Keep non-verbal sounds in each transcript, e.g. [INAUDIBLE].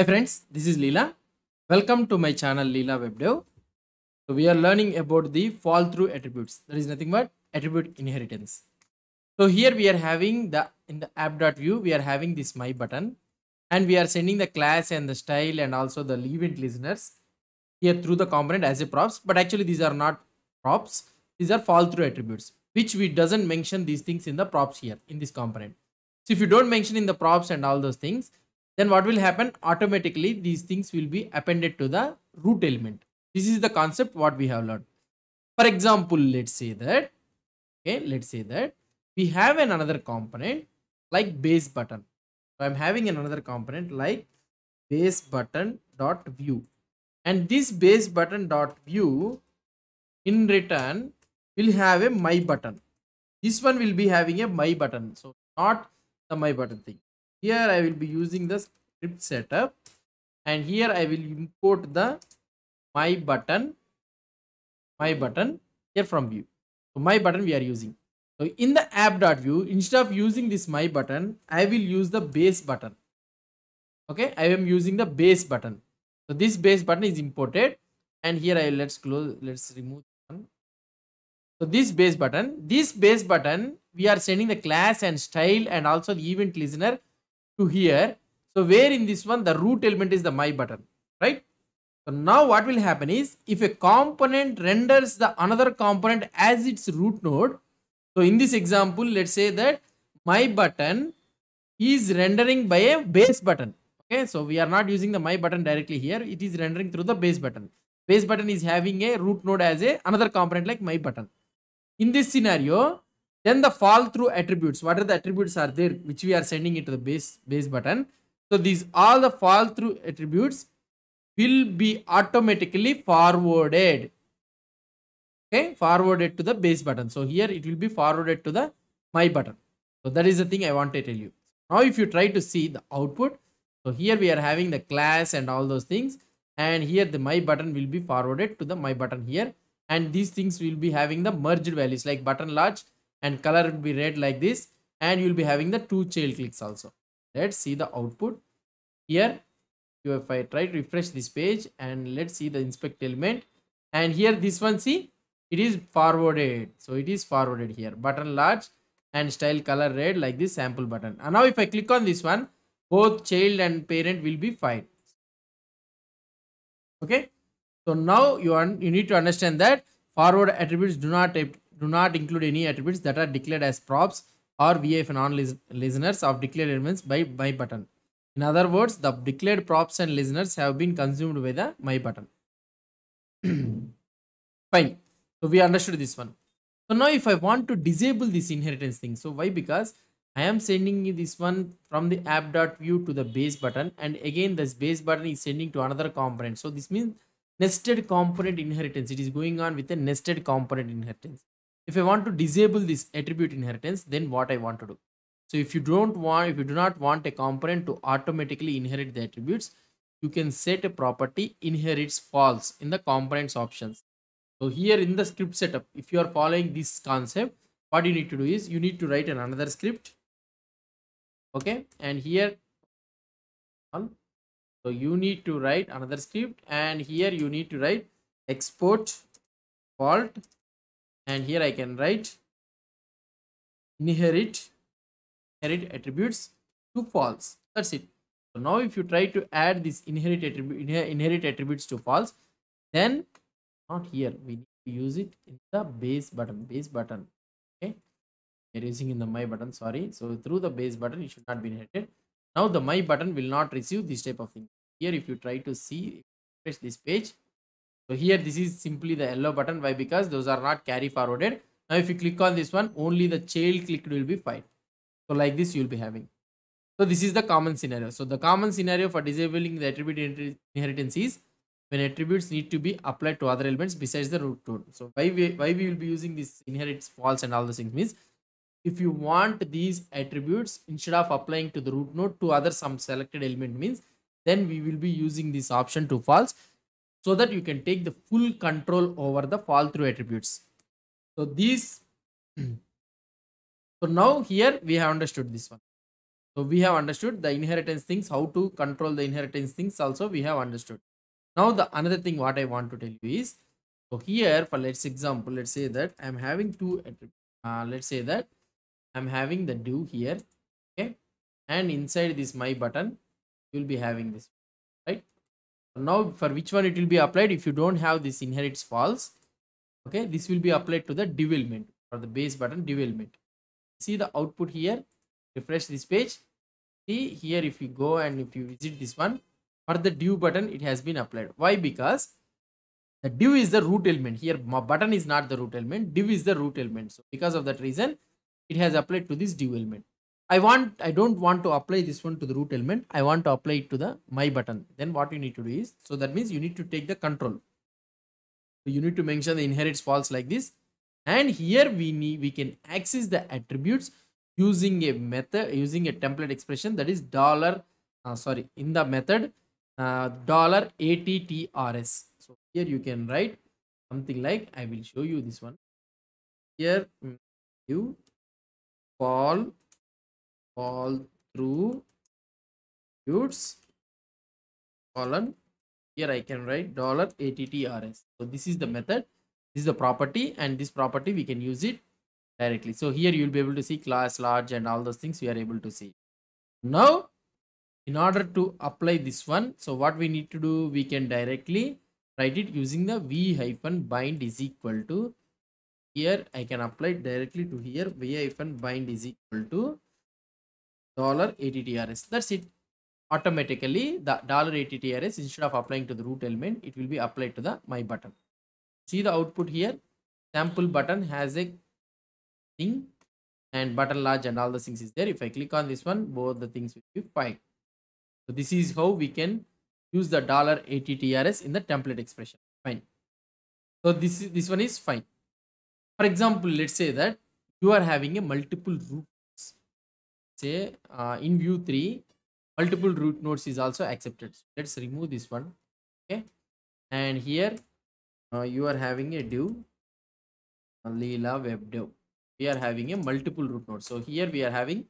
Hi friends, this is Leela. Welcome to my channel Leela WebDev. So we are learning about the fall through attributes. That is nothing but attribute inheritance. So here we are having the in the app.vue we are having this my button and we are sending the class and the style and also the event listeners here through the component as a props but actually these are not props these are fall through attributes which we doesn't mention these things in the props here in this component so if you don't mention in the props and all those things then what will happen? Automatically these things will be appended to the root element. This is the concept what we have learned. For example let's say that okay let's say that we have an another component like base button. So i'm having another component like base button dot vue. And this base button dot vue in return will have a my button. This one will be having a my button. So not the my button thing here i will be using the script setup. And here i will import the my button my button here from vue. So my button we are using. So in the app.vue instead of using this my button i will use the base button. Okay i am using the base button. So this base button is imported. And here i let's close let's remove one. So this base button this base button we are sending the class and style and also the event listener to here so where in this one the root element is the my button right? So now what will happen is if a component renders the another component as its root node so in this example let's say that my button is rendering by a base button okay? So we are not using the my button directly here. It is rendering through the base button. Base button is having a root node as a another component like my button. In this scenario then the fall through attributes. What are the attributes are there which we are sending into the base base button? So these all the fall through attributes will be automatically forwarded. Okay forwarded to the base button. So here it will be forwarded to the my button. So that is the thing i want to tell you. Now if you try to see the output so here we are having the class and all those things. And here the my button will be forwarded to the my button here. And these things will be having the merged values like button large and color will be red like this and you will be having the two child clicks also. Let's see the output. Here if i try to refresh this page and let's see the inspect element. And here this one see it is forwarded. So it is forwarded here. Button large and style color red like this sample button. And now if i click on this one both child and parent will be fine. Okay? So now you you need to understand that forward attributes do not do not include any attributes that are declared as props or vif non-listeners of declared elements by my button in other words the declared props and listeners have been consumed by the my button [CLEARS THROAT] fine so we understood this one so now if i want to disable this inheritance thing so why because I am sending you this one from the app.vue to the base button and again this base button is sending to another component. So this means nested component inheritance. It is going on with a nested component inheritance. If I want to disable this attribute inheritance, then what I want to do? So if you don't want, if you do not want a component to automatically inherit the attributes, you can set a property inherits false in the components options. So here in the script setup, if you are following this concept, what you need to do is you need to write an another script okay and here so you need to write another script and here you need to write export default and here i can write inherit inherit attributes to false. That's it. So now if you try to add this inherit attribute inherit attributes to false then not here. We need to use it in the base button base button. Okay? You're using in the my button sorry. So through the base button it should not be inherited. Now the my button will not receive this type of thing. Here if you try to see refresh this page so here this is simply the yellow button. Why? Because those are not carry forwarded. Now if you click on this one only the child clicked will be fine. So like this you will be having. So this is the common scenario. So the common scenario for disabling the attribute inheritance is when attributes need to be applied to other elements besides the root node so why we why we will be using this inherits false and all those things means if you want these attributes instead of applying to the root node to other some selected element means then we will be using this option to false so that you can take the full control over the fall through attributes so these [CLEARS THROAT] so now here we have understood this one So we have understood the inheritance things, how to control the inheritance things also we have understood. Now the another thing what I want to tell you is, so here for let's example, let's say that I'm having two, uh, let's say that I'm having the do here, okay, and inside this my button, you'll be having this? Now for which one it will be applied? If you don't have this inherits false, okay, this will be applied to the div element or the base button div element. See the output here. Refresh this page. See here if you go and if you visit this one for the div button it has been applied. Why? Because the div is the root element. Here button is not the root element. Div is the root element. So because of that reason it has applied to this div element i want i don't want to apply this one to the root element. I want to apply it to the my button. Then what you need to do is so that means you need to take the control. So you need to mention the inherits false like this. And here we need we can access the attributes using a method using a template expression that is dollar uh, sorry in the method uh, dollar attrs so here you can write something like i will show you this one. Here mm, you fall fall through use colon here i can write dollar attrs so this is the method this is the property and this property we can use it directly. So here you will be able to see class large and all those things we are able to see. Now, in order to apply this one, so what we need to do, we can directly write it using the v hyphen bind is equal to here I can apply directly to here v hyphen bind is equal to dollar attrs. That's it. Automatically the dollar attrs instead of applying to the root element, it will be applied to the my button. See the output here. Sample button has a thing and button large and all the things is there. If I click on this one, both the things will be fine. So this is how we can use the dollar $ATTRS in the template expression. Fine. So this is this one is fine. For example, let's say that you are having a multiple roots. Say uh, in Vue 3, multiple root nodes is also accepted. So let's remove this one. Okay. And here uh, you are having a div Leela web dev we are having a multiple root node. So here we are having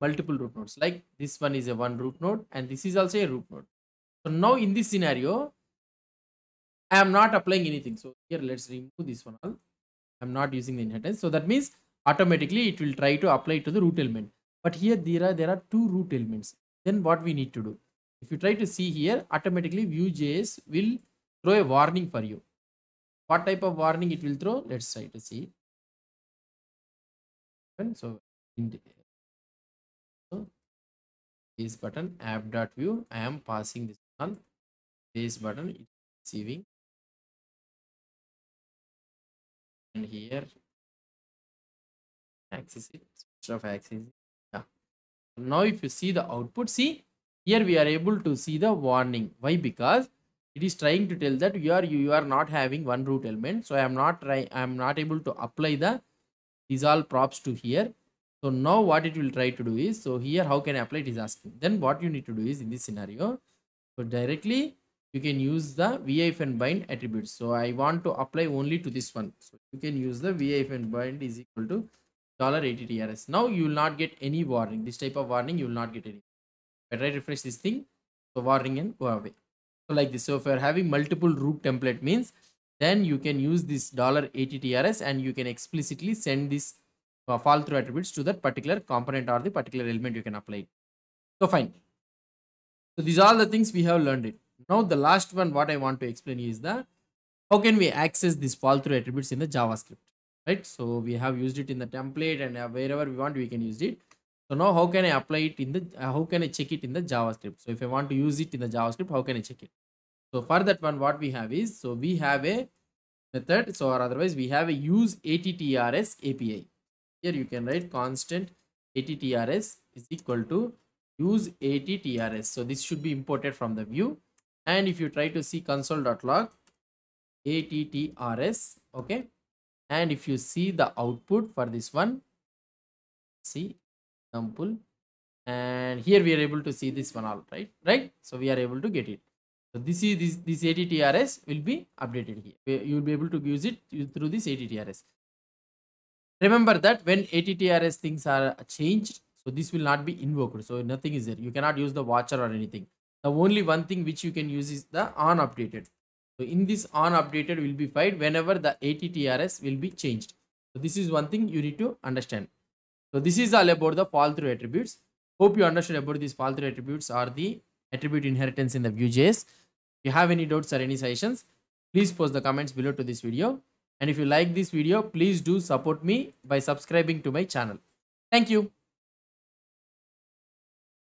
multiple root nodes like this one is a one root node and this is also a root node. So now in this scenario, I am not applying anything. So here let's remove this one all. I'm not using the inheritance. So that means automatically it will try to apply to the root element. But here there are there are two root elements. Then what we need to do? If you try to see here, automatically Vue.js will throw a warning for you. What type of warning it will throw? Let's try to see button. So in so this button app dot vue, I am passing this on this button it's receiving and here it instead of access yeah. Now if you see the output see here we are able to see the warning. Why? Because it is trying to tell that you are you are not having one root element so i am not try i am not able to apply the all props to here. So now what it will try to do is so here how can i apply? It is asking. Then what you need to do is in this scenario so directly you can use the v hyphen bind attributes. So i want to apply only to this one. So you can use the v hyphen bind is equal to dollar attrs now you will not get any warning this type of warning you will not get any if i refresh this thing so warning and go away so like this so if you're having multiple root template means then you can use this dollar $ATTRS and you can explicitly send this uh, fall through attributes to that particular component or the particular element you can apply. So fine. So these are all the things we have learned it. Now the last one what I want to explain is the how can we access this fall through attributes in the JavaScript, right? So we have used it in the template and uh, wherever we want we can use it. So now how can I apply it in the, uh, how can I check it in the JavaScript? So if I want to use it in the JavaScript, how can I check it? So for that one, what we have is, so we have a method, so or otherwise we have a use attrs API. Here you can write constant attrs is equal to use attrs. So this should be imported from the vue. And if you try to see console.log attrs, okay. And if you see the output for this one, see example, and here we are able to see this one all right, right? So we are able to get it. So this is this this ATTRS will be updated here. You will be able to use it through this ATTRS. Remember that when ATTRS things are changed, So this will not be invoked. So nothing is there. You cannot use the watcher or anything. The only one thing which you can use is the on updated. So in this on updated will be fired whenever the ATTRS will be changed. So this is one thing you need to understand. So this is all about the fall through attributes. Hope you understood about these fall through attributes or the attribute inheritance in the Vue.js. If you have any doubts or any suggestions, please post the comments below to this video. And if you like this video, please do support me by subscribing to my channel. Thank you.